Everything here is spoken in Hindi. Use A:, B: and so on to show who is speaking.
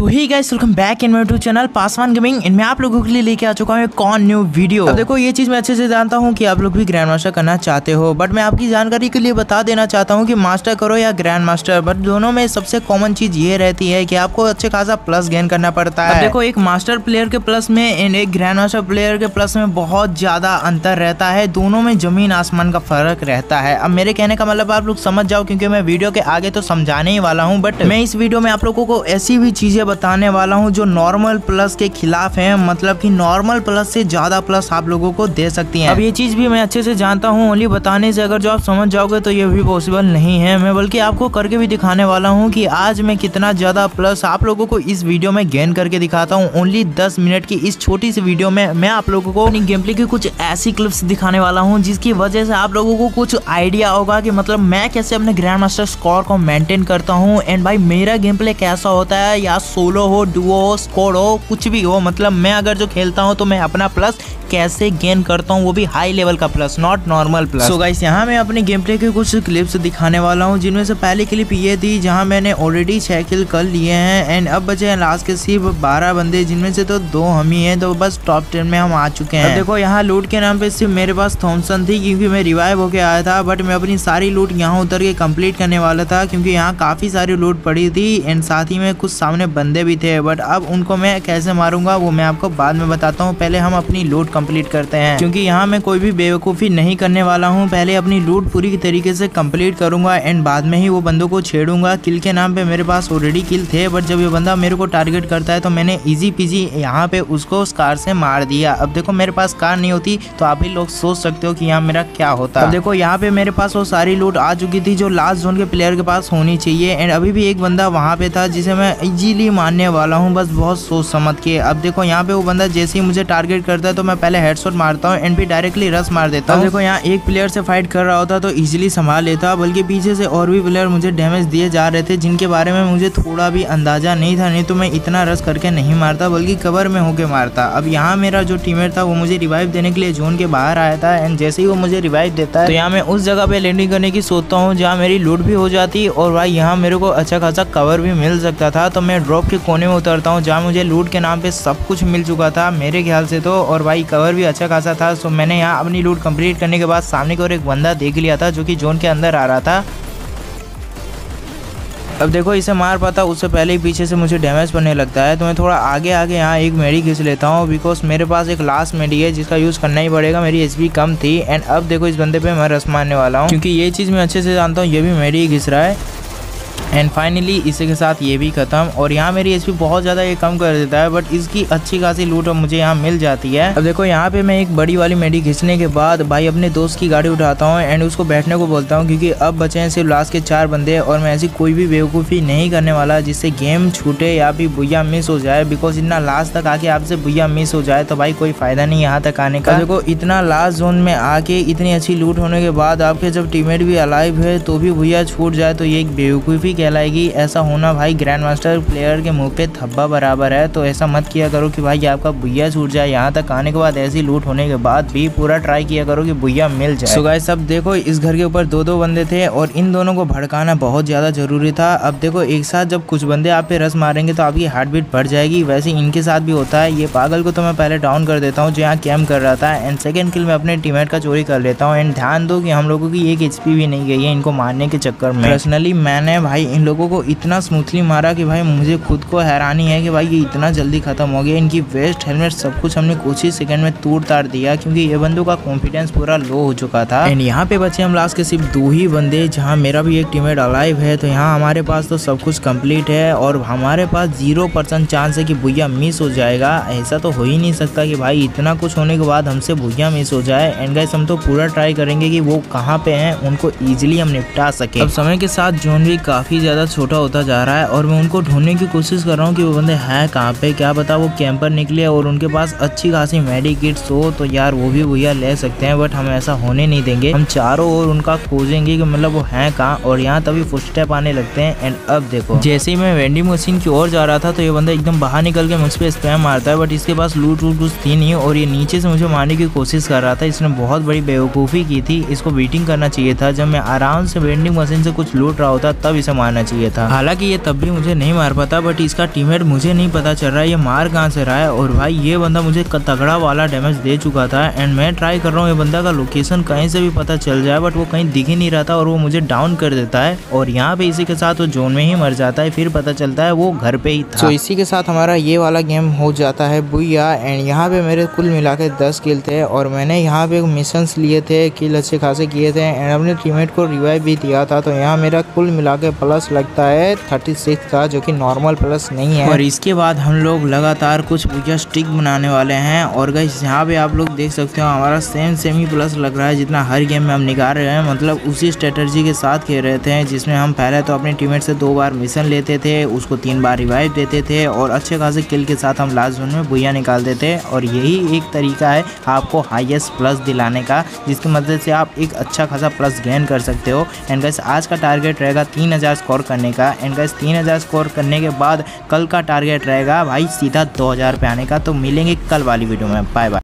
A: So hi guys welcome back in my YouTube channel Paswan gaming इनमें आप लोगों के लिए लेके आ चुका हूँ एक कौन न्यू वीडियो अब देखो, ये चीज़ मैं अच्छे से जानता हूँ कि आप लोग भी ग्रैंड मास्टर करना चाहते हो बट मैं आपकी जानकारी के लिए बता देना चाहता हूँ कि मास्टर करो या ग्रैंड मास्टर बट दोनों में सबसे कॉमन चीज़ ये रहती है कि आपको अच्छे खासा प्लस गेन करना पड़ता है। देखो, एक मास्टर प्लेयर के प्लस में एंड एक ग्रैंड मास्टर प्लेयर के प्लस में बहुत ज़्यादा अंतर रहता है, दोनों में ज़मीन आसमान का फ़र्क रहता है। अब मेरे कहने का मतलब आप लोग समझ जाओ, क्योंकि मैं वीडियो के आगे तो समझाने ही वाला हूँ बट मैं इस वीडियो में आप लोगों को ऐसी भी चीज़ें बताने वाला हूँ, जो नॉर्मल प्लस के खिलाफ है मतलब कि नॉर्मल प्लस से ज़्यादा प्लस आप लोगों को दे सकती हैं। अब ये चीज़ भी मैं अच्छे से जानता हूँ, ओनली बताने से अगर जो आप समझ जाओगे तो ये भी पॉसिबल नहीं है। मैं बल्कि आपको करके भी दिखाने वाला हूँ कि आज मैं कितना ज़्यादा प्लस आप लोगों को इस वीडियो में गेन करके दिखाता हूँ। ओनली दस मिनट की इस छोटी सी वीडियो में मैं आप लोगों को अपनी गेम प्ले की कुछ ऐसी क्लिप्स दिखाने वाला हूँ, जिसकी वजह से आप लोगों को कुछ आइडिया होगा कि मतलब मैं कैसे अपने ग्रैंड मास्टर स्कोर को मेंटेन करता हूँ। एंड भाई मेरा गेम प्ले कैसा होता है या सोलो हो डुओ हो स्कोर हो कुछ भी हो मतलब मैं अगर जो खेलता हूँ तो मैं अपना प्लस कैसे गेन करता हूँ वो भी हाई लेवल का plus not normal plus so guys यहाँ मैं अपने गेम प्ले के कुछ क्लिप्स दिखाने वाला हूँ जिनमें से पहली क्लिप ये थी जहाँ मैंने ऑलरेडी छह किल कर लिए हैं एंड अब बचे हैं लास्ट के सिर्फ़ बारह बंदे जिनमें से तो दो हम ही हैं तो बस टॉप टेन में हम आ चुके हैं। देखो यहाँ लूट के नाम पे सिर्फ़ मेरे पास थॉमसन थी क्योंकि मैं रिवाइव होके आया था बट मैं अपनी सारी लूट यहाँ उतर के कंप्लीट करने वाला था क्योंकि यहाँ काफ़ी सारी लूट पड़ी थी एंड साथ ही में कुछ सामने बंदे भी थे बट अब उनको मैं कैसे मारूँगा, वो मैं आपको बाद में बताता हूँ। पहले हम अपनी लूट कंप्लीट करते हैं। क्योंकि यहाँ मैं कोई भी बेवकूफ़ी नहीं करने वाला हूँ। पहले अपनी लूट पूरी तरीके से कंप्लीट करूँगा एंड बाद में ही वो बंदों को छेड़ूँगा। किल के नाम पे मेरे पास ऑलरेडी किल थे बट जब ये बंदा मेरे को टारगेट करता है तो मैंने इजी पीजी यहाँ पे उसको उस कार से मार दिया। अब देखो, मेरे पास कार नहीं होती तो आप ही लोग सोच सकते हो कि यहाँ मेरा क्या होता। अब देखो, यहाँ पे मेरे पास वो सारी लूट आ चुकी थी, जो लास्ट जोन के प्लेयर के पास होनी चाहिए। एंड अभी भी एक बंदा वहाँ पे था, जिसे मैं इजीली मारने वाला हूँ बस बहुत सोच समझ के। अब देखो यहाँ पे वो बंदा जैसे ही मुझे टारगेट करता है तो मैं पहले हेडशॉट मारता हूँ एंड भी डायरेक्टली रस मार देता हूँ। देखो यहाँ एक प्लेयर से फाइट कर रहा होता तो इजिली संभाल लेता बल्कि पीछे से और भी प्लेयर मुझे डैमेज दिए जा रहे थे जिनके बारे में मुझे थोड़ा भी अंदाज़ा नहीं था नहीं तो मैं इतना रस करके नहीं मारता बल्कि कवर में होके मारता। अब यहाँ मेरा जो टीमेट था वो मुझे रिवाइव देने के लिए जोन के बाहर आया था एंड जैसे ही वो मुझे रिवाइव देता है तो यहाँ मैं उस जगह पे लैंडिंग करने की सोचता हूँ जहाँ मेरी लूट भी हो जाती और भाई यहाँ मेरे को अच्छा खासा कवर भी मिल सकता था तो मैं ड्रॉप के कोने में उतरता हूँ, जहाँ मुझे लूट के नाम पे सब कुछ मिल चुका था, मेरे ख्याल से तो। और भाई कवर भी अच्छा खासा था सो मैंने यहाँ अपनी लूट कंप्लीट करने के बाद सामने की ओर एक बंदा देख लिया था, जो कि जोन के अंदर आ रहा था। अब देखो, इसे मार पाता, उससे पहले ही पीछे से मुझे डैमेज पड़ने लगता है तो मैं थोड़ा आगे आगे यहाँ एक मेडी खींच लेता हूँ बिकॉज़ मेरे पास एक लास्ट मेडी है, जिसका यूज़ करना ही पड़ेगा, मेरी एच कम थी। एंड अब देखो, इस बंदे पे मैं रस मारने वाला हूँ, क्योंकि ये चीज़ मैं अच्छे से जानता हूँ, ये भी मेडी घिस रहा है। एंड फाइनली इसी के साथ ये भी ख़त्म। और यहाँ मेरी एचपी बहुत ज़्यादा ये कम कर देता है बट इसकी अच्छी खासी लूट मुझे यहाँ मिल जाती है। अब देखो, यहाँ पे मैं एक बड़ी वाली मेडी खींचने के बाद भाई अपने दोस्त की गाड़ी उठाता हूँ एंड उसको बैठने को बोलता हूँ, क्योंकि अब बचे हैं सिर्फ़ लास्ट के चार बंदे और मैं ऐसी कोई भी बेवकूफ़ी नहीं करने वाला जिससे गेम छूटे या फिर भैया मिस हो जाए बिकॉज़ इतना लास्ट तक आके आपसे भैया मिस हो जाए तो भाई कोई फ़ायदा नहीं यहाँ तक आने का। देखो, इतना लास्ट जोन में आके इतनी अच्छी लूट होने के बाद आपके जब टीमेट भी अलाइव है तो भी भैया छूट जाए तो ये एक बेवकूफ़ी कहलाएगी। ऐसा होना भाई ग्रैंड मास्टर प्लेयर के मुँह पे थब्बा बराबर है तो ऐसा मत किया करो कि भाई आपका भुया छूट जाए। यहाँ तक आने के बाद ऐसी लूट होने के बाद भी पूरा ट्राई किया करो कि भुया मिल जाए। सो गाइस सब देखो इस घर के ऊपर दो दो बंदे थे और इन दोनों को भड़काना बहुत ज़्यादा ज़रूरी था। अब देखो एक साथ जब कुछ बंदे आप पे रस मारेंगे तो आपकी हार्ट बीट बढ़ जाएगी। वैसे इनके साथ भी होता है। ये पागल को तो मैं पहले डाउन कर देता हूँ जो यहाँ कैम कर रहा था। एंड सेकेंड किल मैं अपने टीमेट का चोरी कर लेता हूँ। एंड ध्यान दो कि हम लोगों की एक एच भी नहीं गई है इनको मारने के चक्कर में। पर्सनली मैंने भाई इन लोगों को इतना स्मूथली मारा कि भाई मुझे खुद को हैरानी है कि भाई ये इतना जल्दी ख़त्म हो गया। इनकी वेस्ट हेलमेट सब कुछ हमने कुछ ही सेकंड में तोड़ ताड़ दिया क्योंकि ये बंदों का कॉन्फिडेंस पूरा लो हो चुका था। एंड यहाँ पे बचे हम लास्ट के सिर्फ़ दो ही बंदे, जहाँ मेरा भी एक टीमेट अलाइव है तो यहाँ हमारे पास तो सब कुछ कंप्लीट है और हमारे पास ज़ीरो परसेंट चांस है कि भैया मिस हो जाएगा। ऐसा तो हो ही नहीं सकता कि भाई इतना कुछ होने के बाद हमसे भैया मिस हो जाए। एंड गाइस हम तो पूरा ट्राई करेंगे कि वो कहाँ पे हैं, उनको इजिली हम निपटा सके। अब समय के साथ जोन भी काफ़ी ज़्यादा छोटा होता जा रहा है और मैं उनको ढूँढने की कोशिश कर रहा हूँ कि वो बंदे हैं कहाँ पे, क्या पता वो कैंपर निकले और उनके पास अच्छी खासी मेडी किट्स हो तो यार वो भी भैया ले सकते हैं, बट हम ऐसा होने नहीं देंगे। हम चारों ओर उनका खोजेंगे कि मतलब वो हैं कहाँ और यहाँ तभी फुटस्टेप आने लगते हैं। एंड अब देखो, जैसे ही मैं वेंडिंग मशीन की ओर जा रहा था तो ये बंदा एकदम बाहर निकल के मुझ पर स्पैम मारता है, बट इसके पास लूट वूट कुछ थी नहीं और ये नीचे से मुझे मारने की कोशिश कर रहा था। इसने बहुत बड़ी बेवकूफ़ी की थी, इसको बीटिंग करना चाहिए था। जब मैं आराम से वेंडिंग मशीन से कुछ लूट रहा होता, तब इसे से मारना चाहिए था। हालाँकि ये तब भी मुझे नहीं मार पाता बट इसका टीममेट मुझे नहीं पता चल रहा है। ये मार कहाँ से रहा है? और भाई, ये बंदा मुझे तगड़ा वाला डैमेज दे चुका था। एंड मैं ट्राई कर रहा हूँ, ये बंदा का लोकेशन कहीं से भी पता चल जाए बट वो कहीं दिख ही नहीं रहा था और वो मुझे डाउन कर देता है। और यहाँ पे इसी के साथ वो जोन में ही मर जाता है। फिर पता चलता है वो घर पे ही था। तो इसी के साथ हमारा ये वाला गेम हो जाता है बुया एंड यहाँ पे मेरे कुल मिला के दस किल थे और मैंने यहाँ पे मिशन लिए थे किल अच्छे खासे किए थे। एंड अपने टीममेट को रिवाइव भी दिया था। तो यहाँ मेरा कुल मिला के प्लस लगता है थर्टी सिक्स का, जो कि नॉर्मल प्लस नहीं है। और इसके बाद हम लोग लगातार कुछ बुया स्टिक बनाने वाले हैं। और गई यहाँ पे आप लोग देख सकते हो, हमारा सेम सेम ही प्लस लग रहा है जितना हर गेम में हम निकाल रहे हैं। मतलब उसी स्ट्रेटर्जी के साथ खेल रहे थे, जिसमें हम पहले तो अपने टीममेट से दो बार मिशन लेते थे, उसको तीन बार रिवाइव देते थे और अच्छे खासे किल के साथ हम लास्ट जोन में बुया निकालते थे और यही एक तरीका है आपको हाईएस्ट प्लस दिलाने का, जिसकी मदद से आप एक अच्छा खासा प्लस गेन कर सकते हो। एंड गैस आज का टारगेट रहेगा तीन हज़ार स्कोर करने का। एंड गाइस तीन हज़ार स्कोर करने के बाद कल का टारगेट रहेगा भाई सीधा दो हज़ार पे आने का। तो मिलेंगे कल वाली वीडियो में। Bye bye